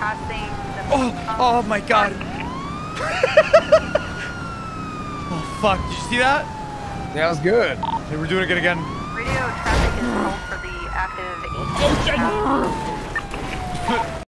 passing the... Oh, oh my god. oh fuck, did you see that? Yeah, that was good. Okay, we're doing it again. Radio traffic is rolled for the active... Oh, shit.